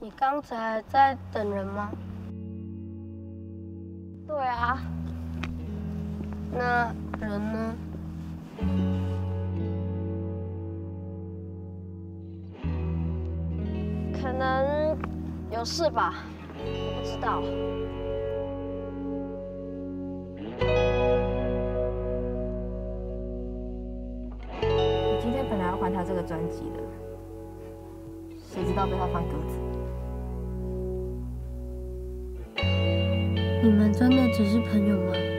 你刚才在等人吗？对啊，那人呢？可能有事吧，不知道。你今天本来要还他这个专辑的，谁知道被他放鸽子？你们真的只是朋友吗？